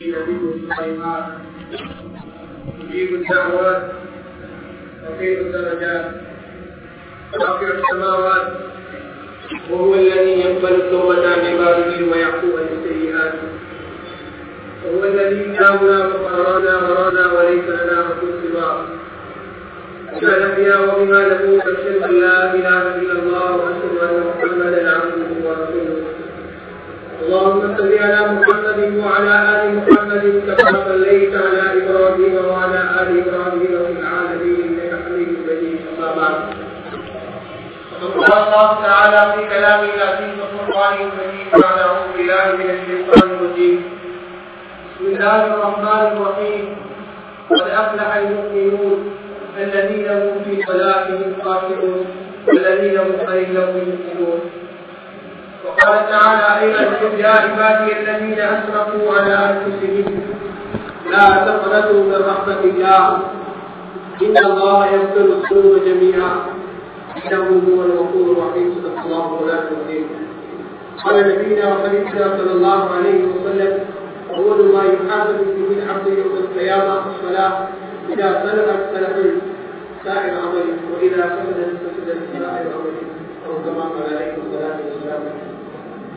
نبي سليمان يجيب الدعوات رفيع الدرجات. رافع السماوات وهو الذي يقبل التوبة عن عباده ويعفو عن السيئات. وهو الذي جاءنا وقرانا ورانا وليس لنا رسول سواه. كان فيها وبما نقول أشهد أن لا إله إلا الله وأشهد أن محمدا عبده ورسوله. اللهم صل على محمد وعلى آل محمد كما صليت على إبراهيم وعلى آل إبراهيم في العالمين إنك حميد مجيد. أما بعد. فقد الله تعالى في كلامه العزيز وقرانه المجيد بعد أعوذ بالله من الشيطان الرجيم. بسم الله الرحمن الرحيم. قد أفلح المؤمنون الذين هم في صلاتهم خاشعون والذين هم خير يؤمنون وقال تعالى أيضا يا عبادي الذين أسرفوا على أنفسهم لا تقنطوا من رحمة الله. إن الله يغفر الذنوب جميعا. إنه هو الغفور الرحيم. صدق الله مولانا العظيم. قال نبينا وخليفنا صلى الله عليه وسلم أول ما يحاسب به العبد يوم القيامة الصلاة إذا سلكت سلك سائر عمله وإذا فسدت فسدت سائر عمله أو كما قال عليه الصلاة والسلام.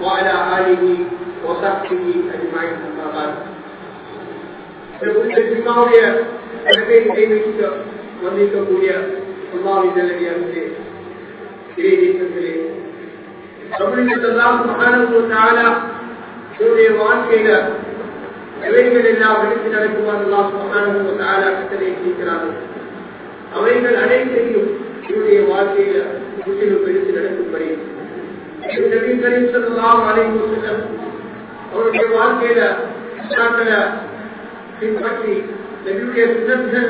வாழா ஆலினி وصحبه اجمعين اما بعد ஜிம்மாவுடைய கடமை நினைவிக்க வந்திருக்கக்கூடிய அல்லாவின் நல்லடியார்களே இறை தேசங்களே தமிழகத்தெல்லாம் மகானத்தால என்னுடைய வாழ்க்கையில எவைகள் எல்லாம் எடுத்து நடக்குமாறு எல்லாம் மகானத்தால கட்டளை இருக்கிறார்கள் அவைகள் அனைத்தையும் என்னுடைய வாழ்க்கையில முற்றிலும் எடுத்து நடக்கும்படி செல்லாம் அலைவசம் அவருடைய வாழ்க்கையில இஸ்லாத்துல பின்பற்றி நபியுடைய சுற்றத்தில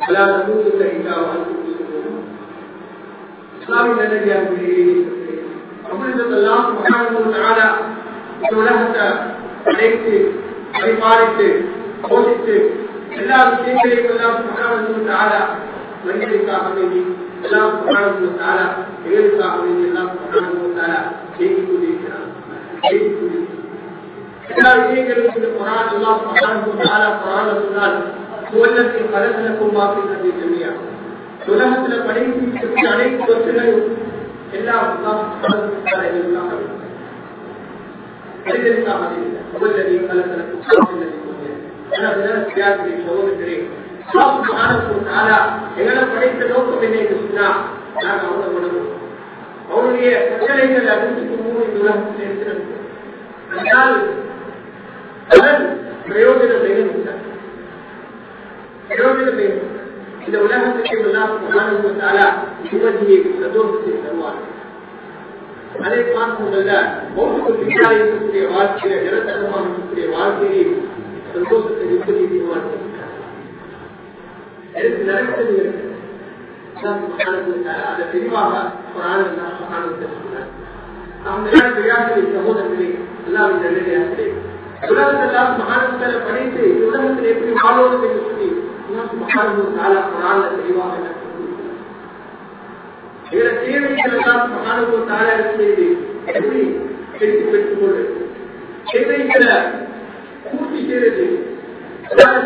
ولا تموتن الا وانتم مسلمون இஸ்லாமிய நல்லடியார்களே அப்படின்றதெல்லாம் மகாணமும் நாடா இந்த உலகத்தை அழைத்து பரிமாறிட்டு போதித்து எல்லா விஷயங்களையும் எல்லாம் மகாணமும் நாடா மனிதனுக்காக வேண்டி எல்லாம் விஷயங்களும் இந்த மகான் எல்லாம் மகாணமும் நாடா சொன்னால் போலத்தில் பலசனக்கும் வாக்குகிறது ஜெமியா உலகத்துல படைத்து சுற்றி அனைத்து சொத்துகளும் எல்லாம் மனிதனுக்காக இல்லை பிரயோஜனம் பிரயோஜனம் வேணும் இந்த உலகத்துக்கு எல்லாம் நிம்மதியை சந்தோஷத்தை தருவார். அதை பார்க்கும்போது மௌத்துக்கு பின்னாடி இருக்கக்கூடிய வாழ்க்கையில நிரந்தரமாக இருக்கக்கூடிய வாழ்க்கையை சந்தோஷத்தை நிம்மதியை எனக்கு நடக்கிறது அதை தெளிவாக ஒரு சகோதரர்களே எல்லாம் நல்லே உலகத்தெல்லாம் மகானங்களை படித்து உலகத்தில் எப்படி வாழ்வது என்று சொல்லி எங்களை தேவைகள் எல்லாம் மகானுபவ தாராள செய்து எப்படி எடுத்து பெற்றுக் கொண்டு தேவைகளை பூர்த்தி செய்து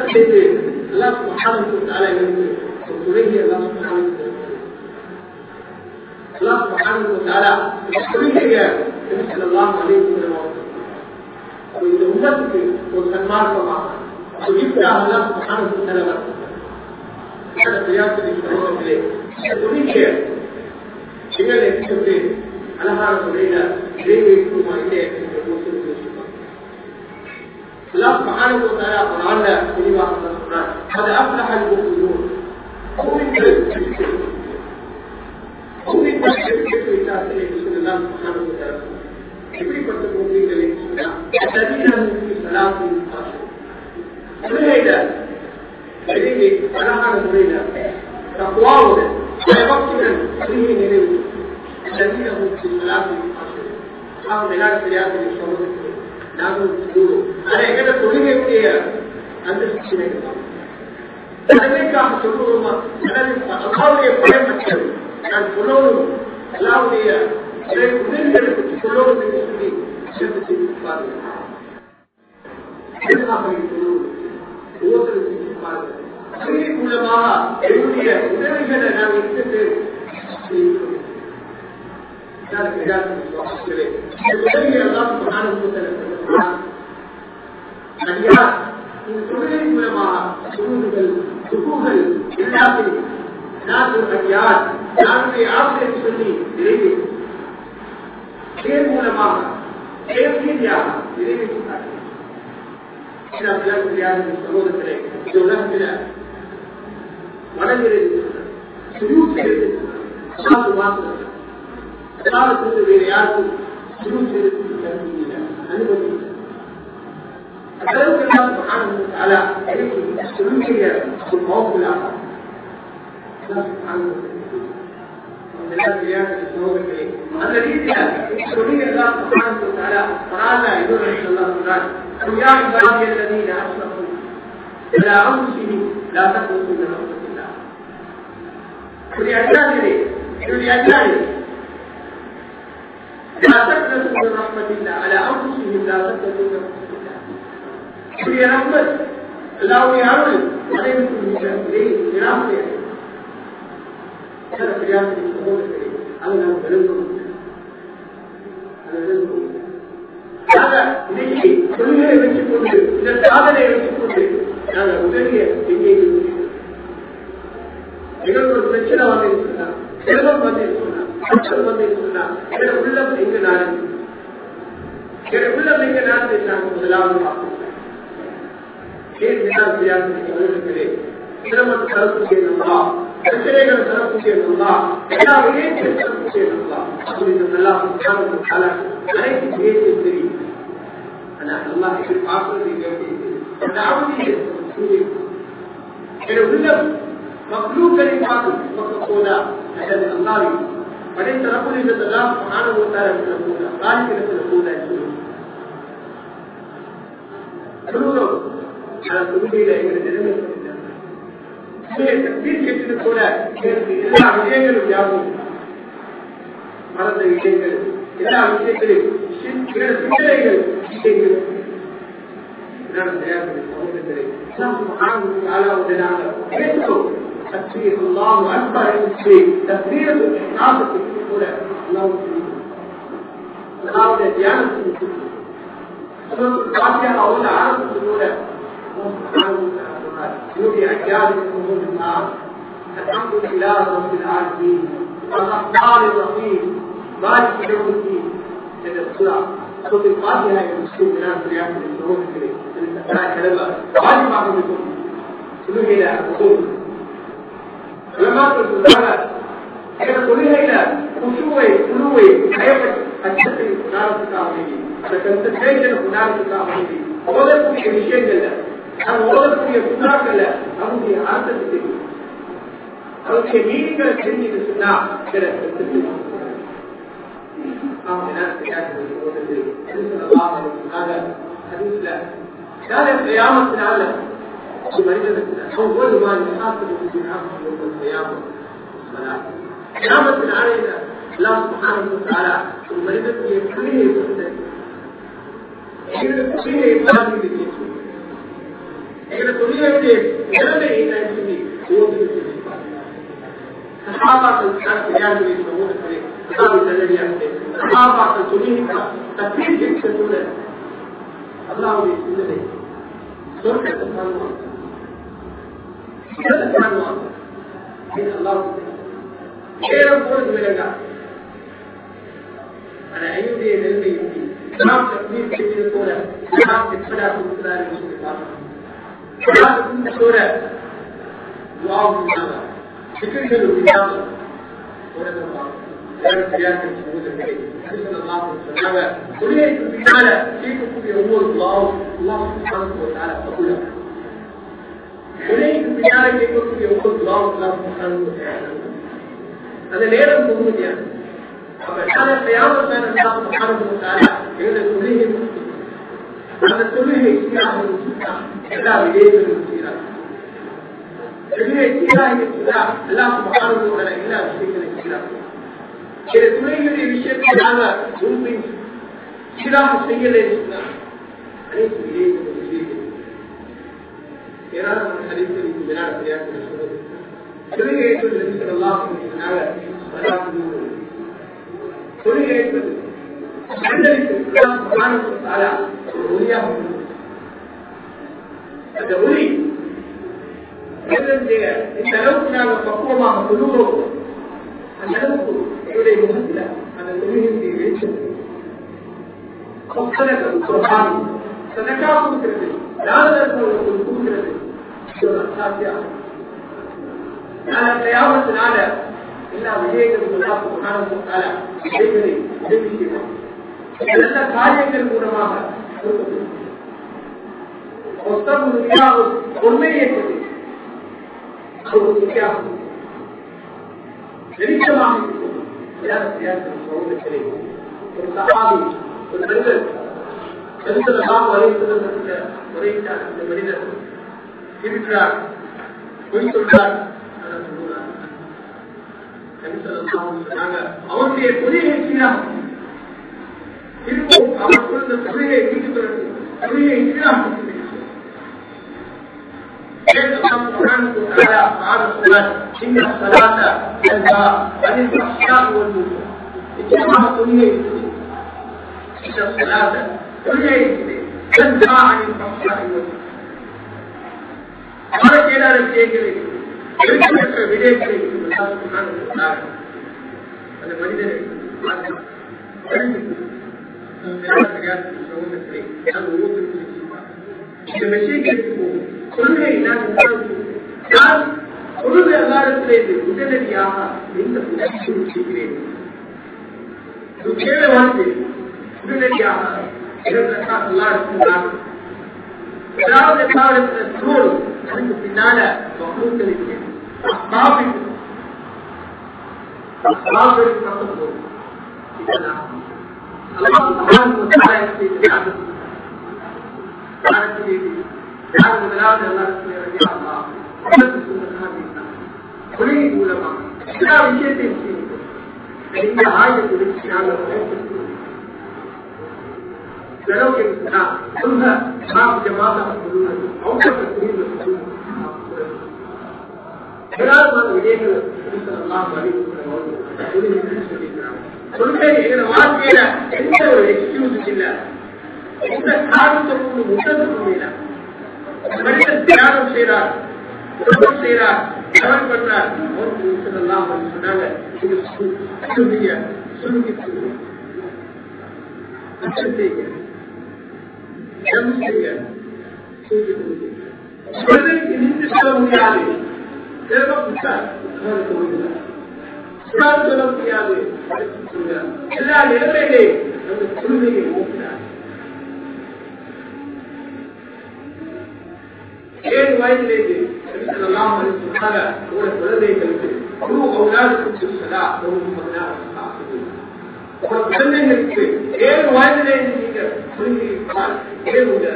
செய்து எல்லாம் மகானுபவ தாராளிருந்து ஒரு துறையை எல்லாம் எல்லாம் மகானுபவ தாரா கொள்கைய எல்லாம் அனைத்து இந்த உலகத்துக்கு ஒரு சன்மார்க்கமாக அழகான முறையில நிறைவேற்றுமா இல்லையா அல்லாஹ் சுப்ஹானஹு வ தஆலா குர்ஆன்ல தெளிவாக சொல்றார் அது அஃப்லஹல் முஃமினூன் மூமின்கள் மூமின்கள் வெற்றி விட்டார்கள் என்று சொல்லலாம் சுப்ஹானஹு வ தஆலா எப்படிப்பட்ட மூமின்கள் என்று சொன்னால் ததீனஹு ஃபீ ஸலாத்தின் தொழுகையில வெளியே அழகான முறையில தக்குவாவுடன் பயபக்தியுடன் தொழுகை நிறைவு ததீனஹு ஃபீ ஸலாத்தின் அவங்க எல்லாரும் தெரியாத சொல்றது நாங்கள் அதை எங்கட தொழுகையுடைய அந்தஸ்து கடமைக்காக சொல்லுவோமா அல்லாவுடைய பயன்பட்டது நான் சொல்லவும் அல்லாவுடைய உதவிகளை பற்றி சொல்லவும் என்று சொல்லி சிறப்பு செய்திருப்பார்கள் أمريك علماء الولياء لا يمكن أن يستطيع ذلك رجال وحسن إليه يتبني الله سبحانه وتعالى أحياء من كل علماء شروط الدخول الداخل ناس الأحياء ناس في عصر السني إليه غير علماء غير في رياضة إليه إلى بلاد رياضة السعودة إليه بدولتنا ونجري سلوك صار واصل صارت من الرياض سلوك للمسلمين فلو كان الله سبحانه وتعالى عليكم السلوكية والمواقف الآخر. الله سبحانه وتعالى. الذين يقولون يعني. الله سبحانه وتعالى. قال يدعو الله سبحانه يا عبادي الذين أشركوا إلى أنفسه لا تخلص من رحمة الله ولأجلانه ولأجلانه لا تخلص من رحمة الله على أنفسهم لا تخلص من رحمة الله. ولرحمة الله يعمل عليهم كل ليه برحمة هذا في رياضة الشهور أنا بلدكم أنا بلدكم هذا نجي كل يوم يمشي كل يوم إذا استعادة يمشي كل يوم நாங்கள் உதவிய எங்களுக்கு எங்களுக்கு ஒரு பிரச்சனை வந்து இருக்குன்னா செல்வம் வந்து அச்சம் வந்து இருக்குன்னா உள்ளம் எங்க நான் என உள்ளம் எங்க நான் நாங்கள் முதலாவது சிரமம் தரக்கூடிய நல்லா பிரச்சனைகள் தரக்கூடிய நல்லா எல்லாமே தரக்கூடிய நல்லா அப்படின்னு நல்லா அனைத்து என் உள்ளம் மக்ளூக்களை பார்க்கும் பக்கம் போதா அல்லது அல்லாவி படைத்த ரப்பல் எல்லா விஷயங்களும் யாவும் விஷயங்கள் எல்லா விஷயங்களையும் விஷயங்களும் நான் نحن عمل على ودنا على تكبير الله أكبر التكبير تكبير الإحساس التكبير الأولى الله الله ديانة التكبير الواقع أولى عرض الأولى يبيع جاد الأمور النار. الحمد لله رب العالمين. الرحمن الرحيم. مالك يوم الدين. تدخل صوت الفاتحة يمسكون الناس ليأكل الروح إليه سمع الكلام بقى وعندي بعض منكم سلوك إلى وصول لما أقول لها إحنا كلنا إلى خشوعي خلوعي حياتك هتشتري نار التعظيم لكن تتخيل نار التعظيم ولا يكون في شيء لله أنا ولا يكون يسمعك لا أنا في عادة الدين أو كمين كان سني السنة كده أمنا سياسة الدين الله عليه هذا حديث لا قيامة العالم. أول ما يحاسب في العبد يوم القيامة. الصلاة قيامة علينا الله سبحانه وتعالى. சோர வாங்க சிக்கன் ஒரு தான் வாங்க درس سياسة الشموز الكريم حديث الله سبحانه وليه تبقى فيكم في أمور الله الله سبحانه وتعالى فقوله وليه تبقى فيكم في أمور الله سبحانه وتعالى هذا ليه لم تكون يعني أنا قيامة كان الله سبحانه وتعالى يقول لهم أنا تقوله إتياه المسيح إلا بليه المسيح تقوله إتياه الإتياه الله سبحانه وتعالى إلا بشكل الإتياه كرسمين الإبشير كدانا ممكن سلاح سيئل الإسلام أنيس إليه ومسيح إيران من حديث الإبناء في آخر الشهر كل يقول النبي صلى الله عليه وسلم ولا تقولوا كل يقول أن الإسلام سبحانه وتعالى رؤياه هذا أولي إذا انتهى إن لو كان مفهوما قلوبهم أن نذكر عليه هدلة على سبيل في ريشة خطنة القرآن سنكاف مكرمين لا نزلوا لكم مكرمين شرع خاتعة لا نتياه مثل على إلا بيئة الله سبحانه وتعالى بيئة بيئة بيئة لأن الثالية كالمرماها وصدر من الياه ومن يكتب خلق الياه لذلك ما عمله ஒரு சகாபி ஒரு பெண்கள் பெண்களாம் வரைத்திருந்த முறையிட்டார் இந்த அவருடைய கொள்கையை சீராம் அவர் சொல்ற கொள்கையை மீட்டு பெற கொடுத்த தொழிலை வீட்டு தொழிலை சீராக விடயங்களை அந்த மனிதனை இந்த விஷயங்களுக்கு போகும் சொல்கிறேன் நான் நான் பொழுது அல்லாடத்திலிருந்து உடனடியாக இந்த உதவியை செய்கிறேன். கேள்வி வார்த்தை உடனடியாக அதாவது காலத்தில் தூள் يعني بلاد الله قليل العلماء لا وجد فيه فإن عادة الإسلام لو كان قلنا ما جماعة الحلول أو تفكير الحلول خلال ما وجدنا صلى الله عليه وسلم சொல்றேன் என் வாழ்க்கையில எந்த ஒரு எக்ஸ்கியூஸ் இல்ல எந்த காரணத்துக்கும் முதல் இல்லை எல்லா இடங்களிலே அந்த குழுமையை ஓட்டினார் ஏழு வயதிலேயே சொன்னாங்க ஒரு குழந்தைகளுக்கு ஒரு அவுலாருக்கு ஏழு வயதிலேயே நீங்க சொல்லியிருப்பால் ஏழுங்க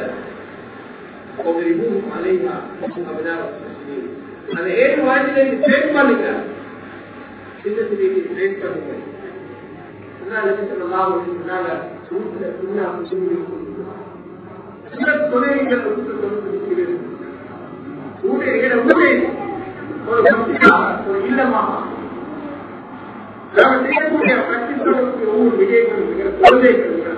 ஏழு வயதிலேயே ட்ரெயின் பண்ணுங்க. சின்ன சிறிய ட்ரெயின் பண்ணுங்க. செய்யக்கூடிய பிரச்சனைகளுக்கு ஒவ்வொரு விஜயங்கள் இருக்கிற கொள்கைகள் இருக்கிற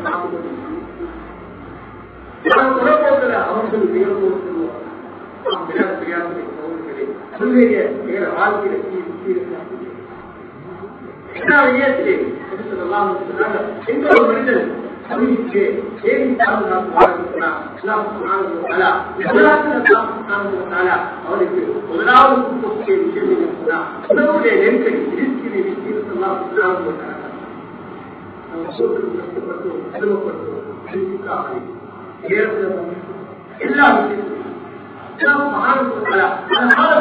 உலகத்தில் அவர்கள் நிகழ்வுகளுடைய வாழ்க்கையில சீர்காட்டிலே எங்கள் மனிதன் அறிவித்து சேவித்தால் நாம் அவனுக்கு முதலாவது கொடுக்கக்கூடிய விஷயம் என்ன சொன்னால் உணவுடைய நெருக்கடி இருக்கிற விஷயத்தெல்லாம் கஷ்டப்பட்டோம் சிரமப்பட்டோம்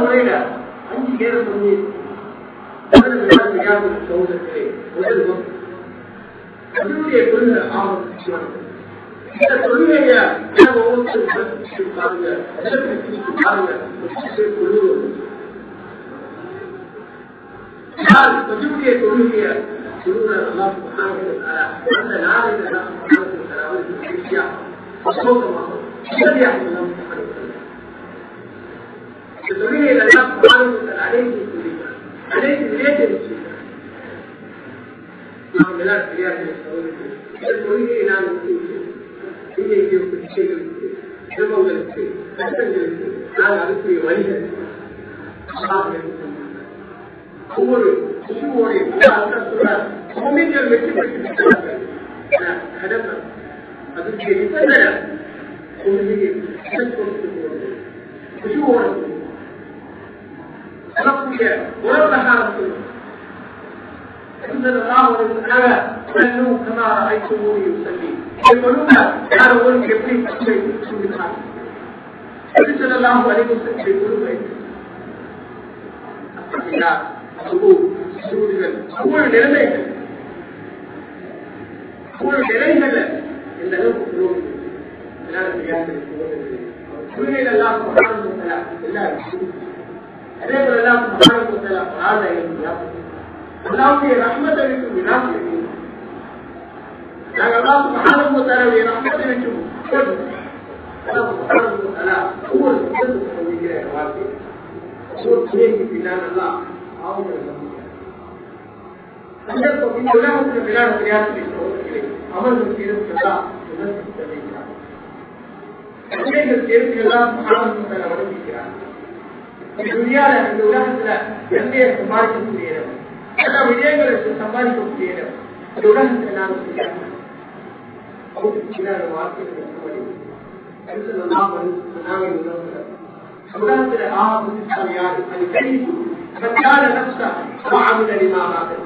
முறையில அஞ்சு நேரம் சொல்லி முதல் முதல் அதனுடைய கொள்கை ஆரம்பிச்சு இந்த கொள்கைய ஒவ்வொருத்தரும் பாருங்க பாருங்க பதிவுடைய கொள்கைய அந்த நாளைக்கு இந்த நாம் எல்லாம் தெரியாது இந்த கொள்கையை நான் இங்கே பிரச்சனைகளுக்கு சிரமங்களுக்கு கஷ்டங்களுக்கு நான் அதுக்குரிய வழிகள் ஒவ்வொரு சிசுவோடைய சோமியர்கள் வெற்றி பெற்றிருக்கிறார்கள் கடமை அதுக்கு நிபந்தனை கொள்கையை கொடுத்து போவது சிசுவோட சொல்லக்கூடிய உலககாரத்தில் நிலைமைகள் நிலைகள் இந்த அளவுக்கு எல்லாம் அதே போல எல்லாம் அல்லாவுடைய ரஹ்மத்தை விட்டு வினா செய்வீங்க நாங்கள் மகாரம்பு தரவுடைய ரஹ்மத்தை விட்டு ஒவ்வொரு சொல்லுகிற வார்த்தை. உலகத்தில் விளையாட விளையாட்டு உலகத்துல எங்கே சம்பாதிக்கக்கூடியவர்கள் എല്ലാ വിജയങ്ങളും സമ്പാദിക്കുകയാണ് അത് ഉടൻ എല്ലാവരും ചിലരുടെ വാർത്തകൾ അടുത്ത നന്നാമൻ നന്നാമൻ സമുദായത്തിലെ ആ ബുദ്ധിസ്ഥാനിയാൽ അത് കഴിച്ചു അവൻ ഞാൻ നഫ്സ وعمل لما بعده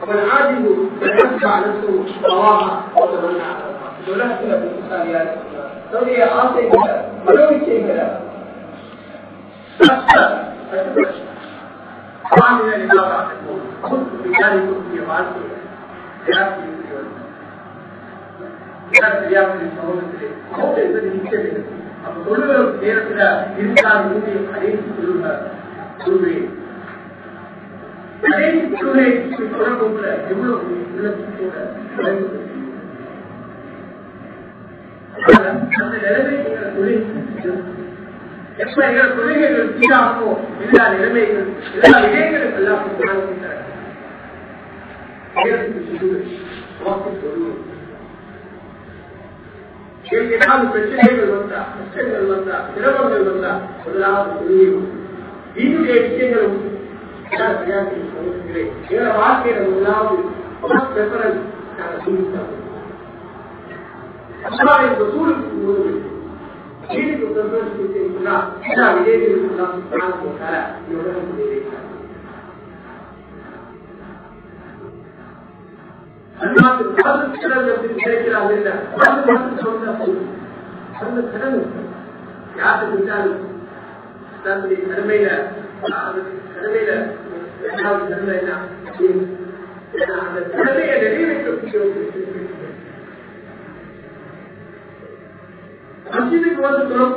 ومن عاجز فتبع نفسه طواها وتمنع ولها كلا بالإنسان يا سوري آسي كلا ملوي شيء كلا சாமியார் இல்லாத விசாரிக்கக்கூடிய வாழ்க்கையை நிலைமை எப்ப எங்கள் எல்லா நிலைமைகள் எல்லா விடயங்களும் எல்லாம் ஏதாவது பிரச்சனைகள் வந்தா கஷ்டங்கள் வந்தா சிரமங்கள் வந்தா முதலாவது கொள்கை இன்னுடைய விஷயங்களும் எங்களை வாழ்க்கையில முதலாவது பெப்பரல் நாங்கள் இந்த சூழலுக்கு போது كيف تنفذ الانتقاء لا بيد الله سبحانه وتعالى يوحد اليها الناس هذا الكلام الذي ذكر علينا هذا ما تقول هذا الكلام يعطي الانسان تنبلي تنمينا تنمينا تنمينا تنمينا تنمينا تنمينا تنمينا अभी भी बहुत लोग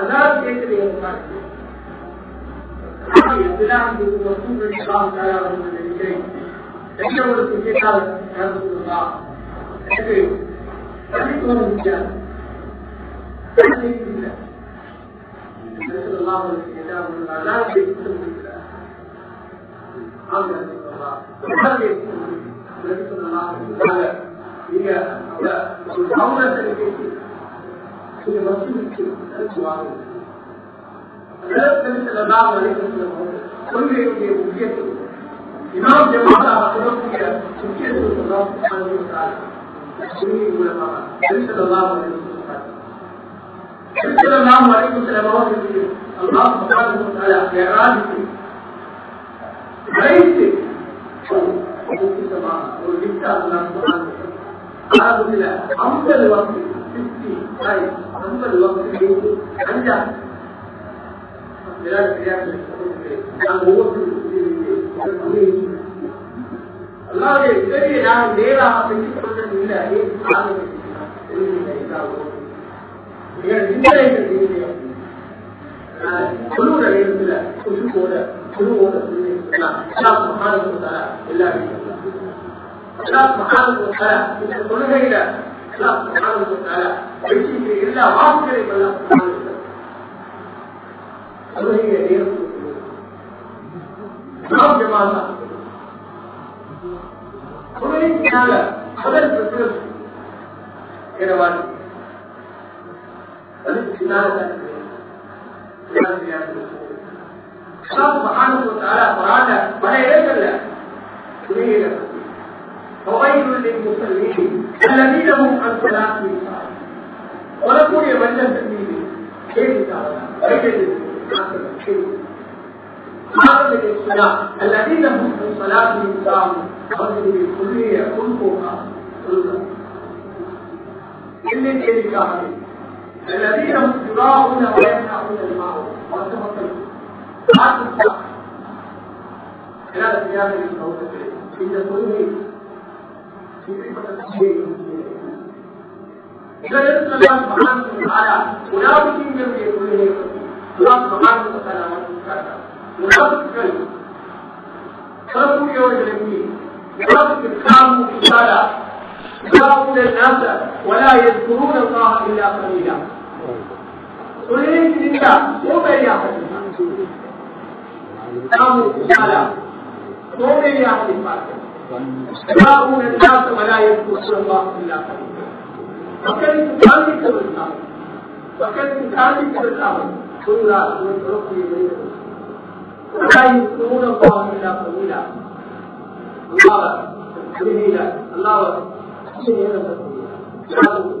आजाद देख रहे होता है الله هي العودة سنتين هي مصير كده ألف وعود ثلاث سنة الأربعة وليس كل يوم وفيته إمام جمال على قلوبك تمكية الله سبحانه وتعالى. تشميه العلماء ليس الله عليه وسلم. ليس الله عليه وسلم. الله سبحانه وتعالى بإرادته ليس هو السماء والكتاب الله سبحانه அதுல ஐம்பது வாக்கு பிப்டி ஐம்பது நான் நேராக பெற்றுக் கொண்டது இல்லை சொல்லுகிற நேரத்தில் குழு ஓட குழு ஓட எல்லாருமே இந்த கொள்கையில வெற்றிக்கு எல்லா வாக்குகளையும் கொள்கையை நேரம் கொள்கையினால முதல் பிரச்சனை இடவாடி அதுக்கு பின்னால பல இடங்கள்ல துணையில فويل للمصلين الذين هم عن صلاتهم ولكن يمنى التلميذ كيف تعالى الذين هم في صلاتهم ساهون رجل بالكلية كلها كلها اللي كيف الذين هم يراعون ويمنعون الماء وتفضلوا هذا الصح خلال الزيادة للموت إن كل اذا نسال الله سبحانه وتعالى منافقين يقولون الله سبحانه وتعالى منافقين تركوا يوم منافق كانوا في الصلاه يراؤون الناس ولا يذكرون الله الا قليلا قليل سوبيا كانوا في الصلاه سوبيا في الصلاه يستدعون الناس ولا يذكرون الله الا قليلا وكلمة ذلك بالامر وكلمة ذلك بالامر قل لا ربي بينكم ولا يذكرون الله الا قليلا الله قليلا الله قليلا الله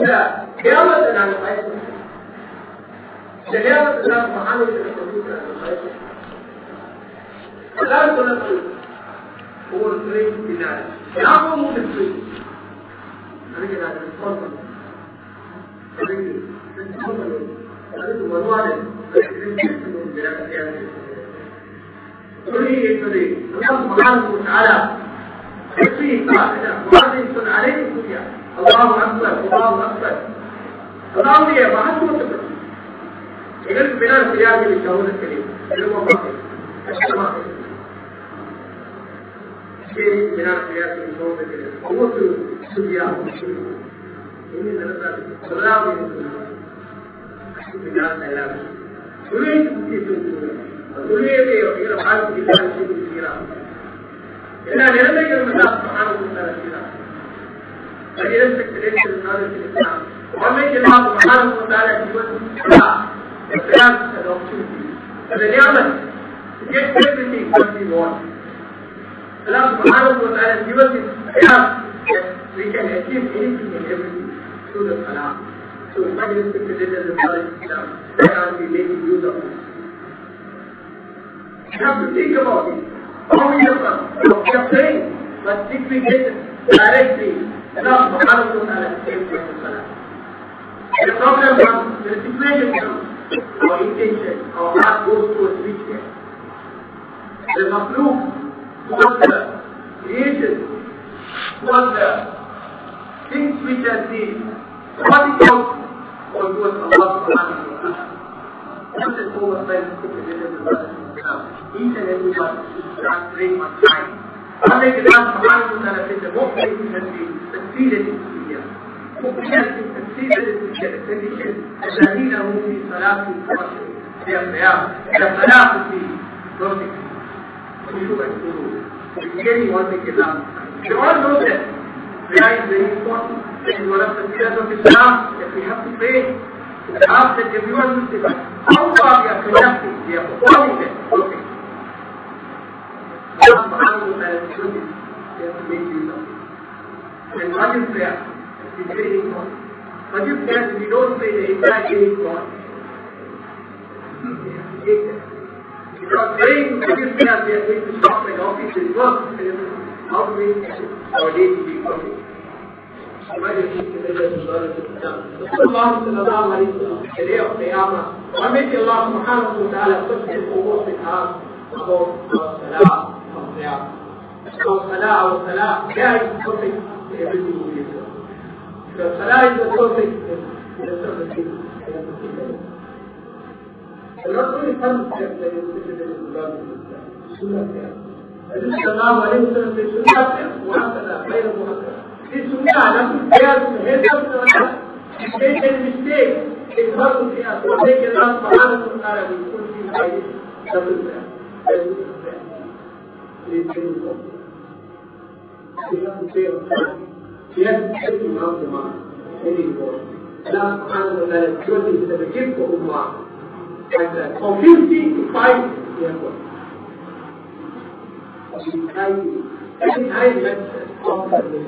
لا بيعمل أنا مخايف ده بيعمل أنا محمد لا يكون هو الفريق بتاعي يعمل مو الفريق الفريق ده بيتفضل الفريق بيتفضل الفريق هو نوع كل فريق الله سبحانه وتعالى يصيب بعد وعد عليه كل يوم அல்லாவுடைய மகத்துவத்தை பற்றி எங்களுக்கு பின்னால் செய்யாத சகோதரர்களே விருப்பமாக கஷ்டமாக ஒவ்வொரு என்ன நடந்தால் தொழிலுக்கு முக்கியத்துவம் தொழிலே வாழ்க்கை எல்லா நிலைமைகளும் எல்லாம் செய்கிறார் against the creation of knowledge in Islam. What makes Allah subhanahu wa ta'ala give us the chance and opportunity, and the ni'mat to get everything we want. Allah subhanahu wa ta'ala give us the chance that we can achieve anything and everything through the salah. So it's not the creation of Islam. We making use of it? We have to think about it. How we have come, are praying, but if we get directly Allah subhanahu us the problem comes, the situation comes, our intention, our heart goes towards way? The makhluk, towards the creation, towards the things which are the calling out for towards Allah subhanahu wa ta'ala. First and foremost, friends, each and every one should start praying on time. Allah subhanahu wa ta'ala the most has been succeeded in Syria. مؤمنات تفسير التكنيشن الذين هم في صلاة الفجر في إلى صلاة في نوتك have to pray. We ask that everyone will say, how far we are conducting, we are performing that. Okay. Allah subhanahu wa ta'ala is doing this. We have to make use of it. And what is prayer? is very important. But if that we don't say the entire is gone, because praying for this prayer, we are going to stop at office and work. How do we our day to be perfect? الله صلى الله عليه وسلم the Qiyamah. Why make Allah subhanahu wa ta'ala put his almost in us Thank you. is the the mind. Very important. Allah subhanahu wa ta'ala is the gift for Ummah. And from 50 to 5, we have got. Every time about this.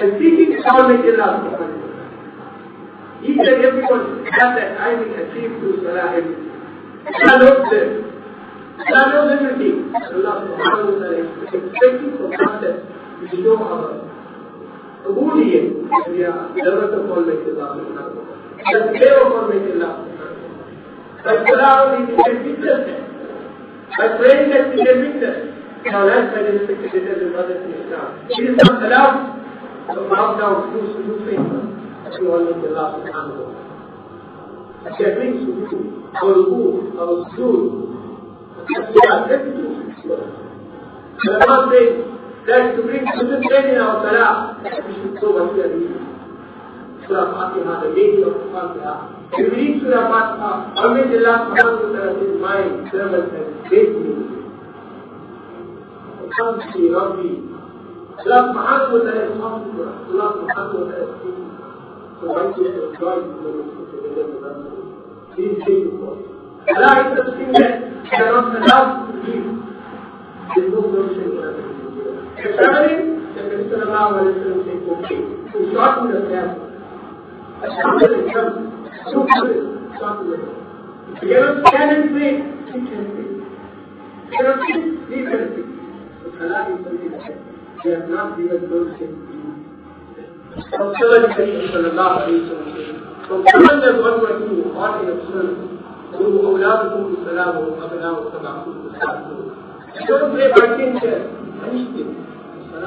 And seeking salvate Allah subhanahu wa ta'ala. Each and everyone has that I will achieve through Salah everything. Allah knows this. Allah. Allah is expecting from that we show our قبولية هي دولة قولة الله سبحانه وتعالى خير قولة الله فالصلاة في تلك فالصلاة في تلك Now that's why this picture is in Mother Islam. It is not allowed to bow down to do things to Allah subhanahu That is to bring concentration in our salah, that we should know what we are reading. Surah Fatiha, the lady of Fatiha. When we read Surah Fatiha, always Allah subhanahu wa ta'ala mind, servant and faithful. Alhamdulillah, Rabbi. Allah subhanahu wa ta'ala is humble. Allah subhanahu wa ta'ala is humble. So one should enjoy this moment together with us. Please take the. Allah is something that cannot allow to leave. There is no notion in Allah. Then the Wasallam says, okay, to shorten the gap. A shorter the gap, so shorten the gap. If you cannot stand and pray, you can pray. If you cannot sit, you can sit. So Allah is something that they have not given those things to you. From Sallallahu Alaihi Wasallam from Quran there's one word to in a Sunnah. قلوا أولادكم بالسلام وأبناء وتبعكم بالسلام. Don't play by things there. Anything.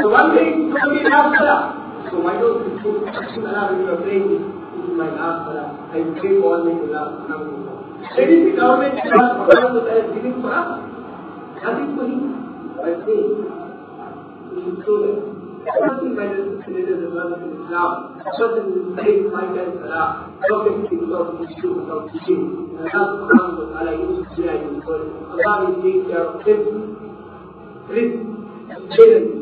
So one thing, so we oh, have salah. So why don't we put salah when you are this? Is my last salah. I pray for all my salah. That is the government salah subhanahu wa ta'ala is giving for us. Nothing for him. By praying. We should show that. Nothing by the creator of Allah in Islam. A person will pray five times salah. Perfectly without issue, without teaching. And Allah subhanahu wa ta'ala uses prayer in his word. Allah will take care of him. Rizq, children,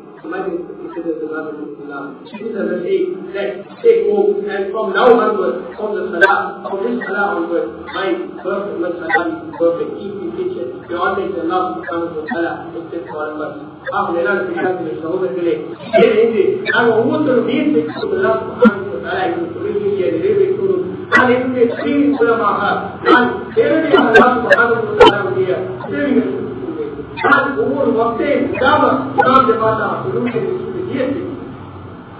Imagine the consider the Lord of Islam. This is the say that take home and from now onwards, from the Salah, from this Salah onwards, my perfect, my Salah is perfect. Keep in kitchen. We all take the love subhanahu wa ta'ala except for us. ஆக மேலான பிரியாத சகோதரர்களே இதிலிருந்து நாங்கள் ஒவ்வொருத்தரும் நீர் பெற்றுக் எல்லாம் subhanahu wa ta'ala எங்கள் தொழில்களை நிறைவேற்றணும் நான் என்னுடைய தொழிலின் மூலமாக நான் நேரடியாக எல்லாம் subhanahu wa ta'ala உதவிகள் நான் ஒவ்வொரு வகையும் நாம் பார்த்து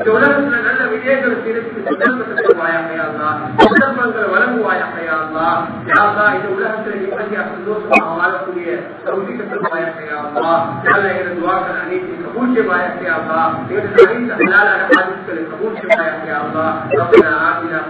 யாரா எல்லா விஜயத்திலே யாரா உங்களுடைய உதவிகள் தேவையாக தேவையாக கொண்டிருக்கிறாயா இந்த உலகத்துல நல்ல விஜயங்களை திருப்பி சந்தர்ப்பத்தை தருவாயாக சந்தர்ப்பங்களை வழங்குவாயாக யாரா யாரா இந்த உலகத்துல நிம்மதியாக சந்தோஷமாக வாழக்கூடிய சௌகிக்க தருவாயாக யாரா யாரா எனது வாக்கள் அனைத்து கபூல் செய்வாயாக யாரா எனது அனைத்து ஹலாலான பாதிப்புகளை கபூல் செய்வாயாக யாரா ரப்பனா ஆதினா